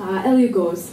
Uh, Elliot goes.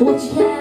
When